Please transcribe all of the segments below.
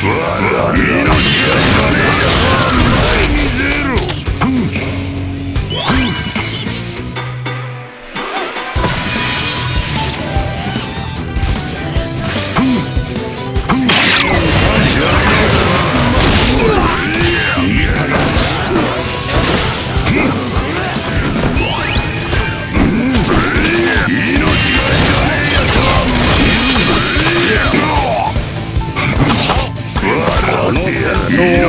Blood on your shoulders! の戦争終わ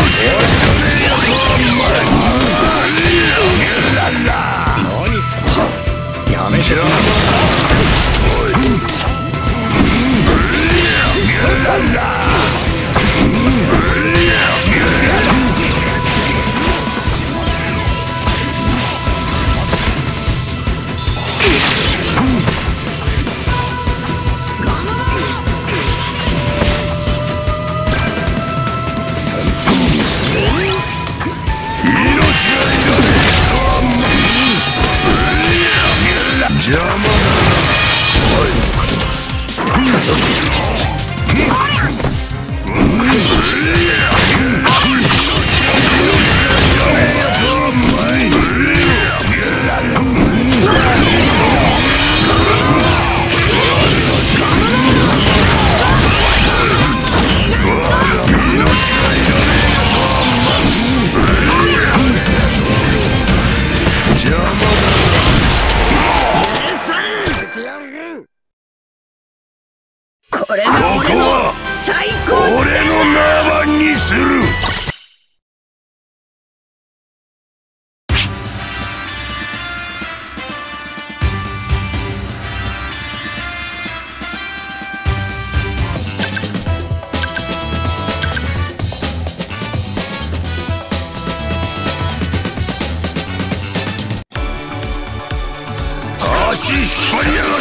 やめしろ Thank.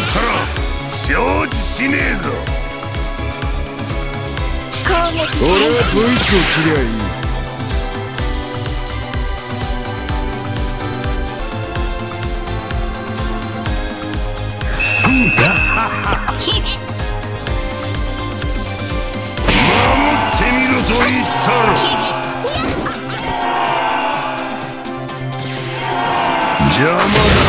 したら承知しねえぞ。攻撃俺はこいつを切りゃい。い守ってみろと言ったろ。邪魔だ。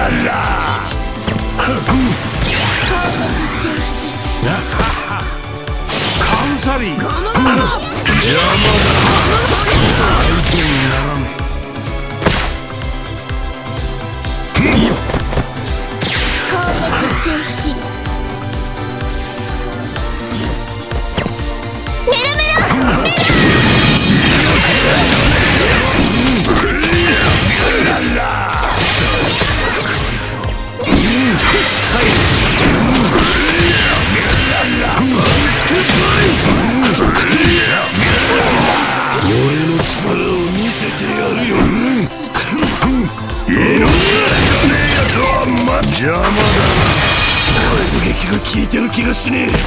カウサリー俺て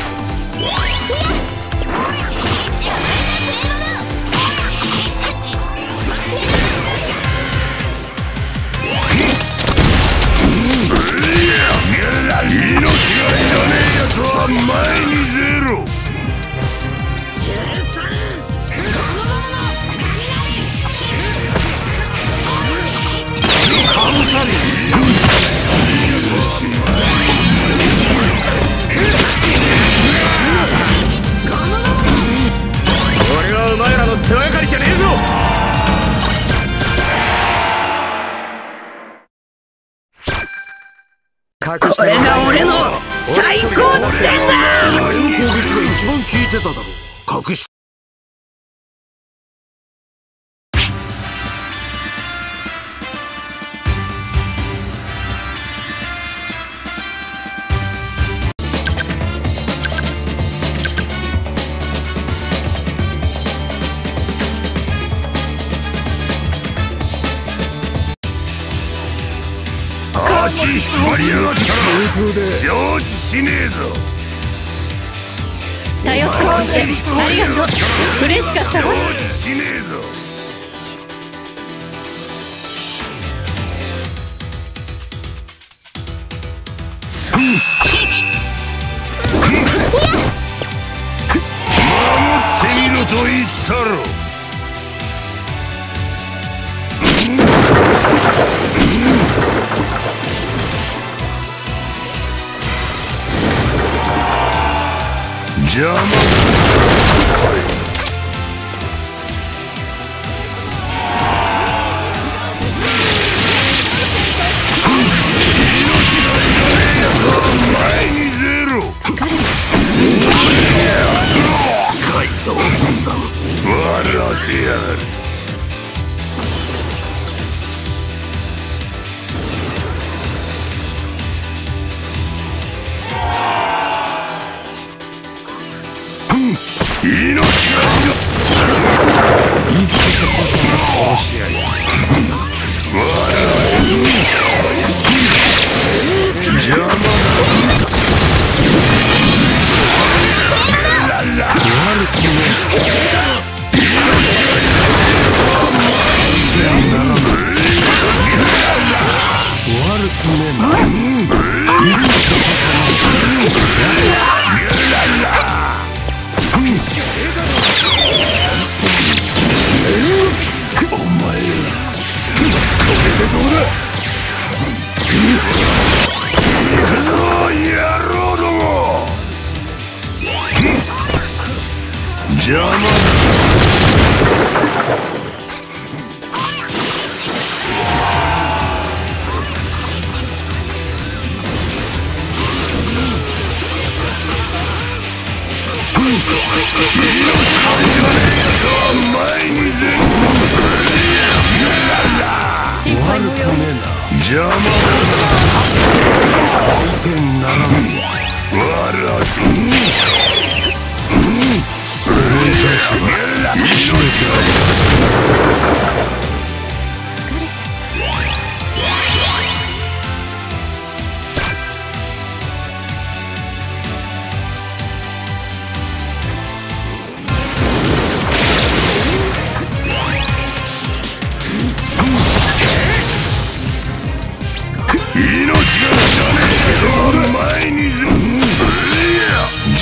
これが俺の最高地点だ俺の攻撃が一番効いてただ！ろ隠し足引っ張りやがったら承知しねえぞ。ありがとう。嬉しかった。わ承知しねえぞ。守ってみろと言ったろ邪魔。だ前に出ろカイドウさん笑わせやがる邪魔だ前に出ろ心配無用邪魔だ相手にならん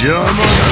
邪魔だ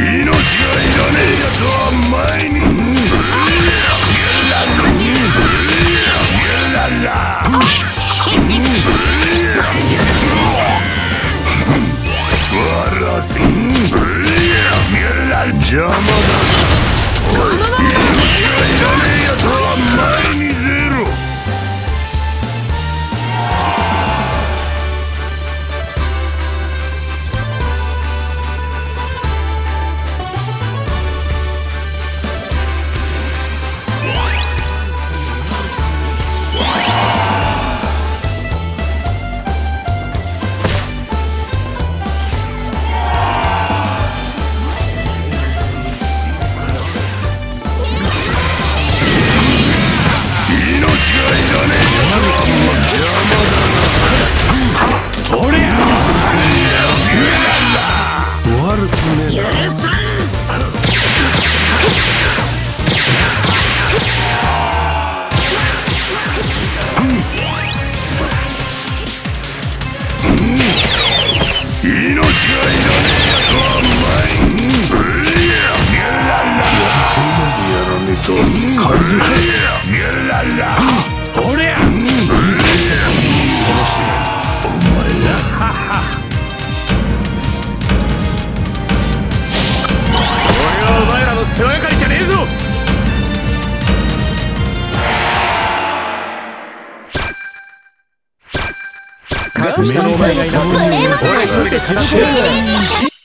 命がいらねえやつは前に。わらせ邪魔だ前がいな俺一人で死ぬ